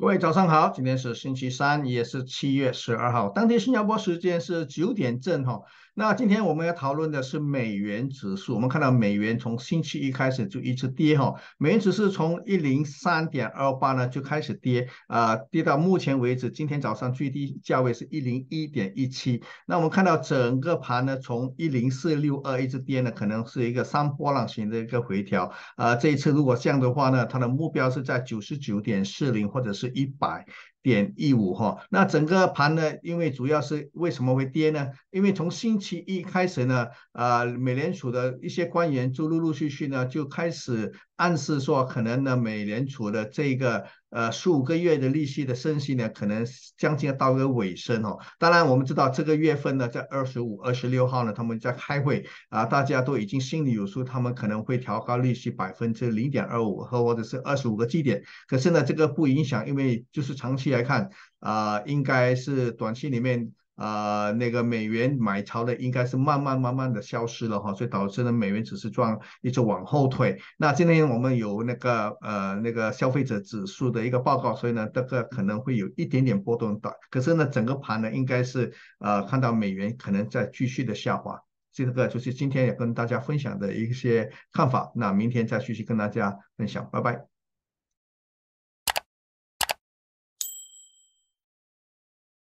各位早上好，今天是星期三，也是七月十二号，当天新加坡时间是九点正哈。那今天我们要讨论的是美元指数。我们看到美元从星期一开始就一直跌哈，美元指数从一零三点二八呢就开始跌，啊，跌到目前为止，今天早上最低价位是一零一点一七。那我们看到整个盘呢，从一零四六二一直跌呢，可能是一个三波浪形的一个回调。啊，这一次如果降的话呢，它的目标是在九十九点四零或者是一百。点一五哈，那整个盘呢？因为主要是为什么会跌呢？因为从星期一开始呢，啊，美联储的一些官员就陆陆续续呢就开始暗示说，可能呢，美联储的这个呃十五个月的利息的升息呢，可能将近要到个尾声哦。当然，我们知道这个月份呢，在二十五、二十六号呢，他们在开会啊，大家都已经心里有数，他们可能会调高利息百分之零点二五和或者是二十五个基点。可是呢，这个不影响，因为就是长期。来看啊，应该是短期里面啊，那个美元买潮的应该是慢慢慢慢的消失了哈，所以导致呢美元只是状一直往后退。那今天我们有那个呃那个消费者指数的一个报告，所以呢这个可能会有一点点波动的。可是呢整个盘呢应该是呃看到美元可能在继续的下滑。这个就是今天也跟大家分享的一些看法。那明天再继续跟大家分享，拜拜。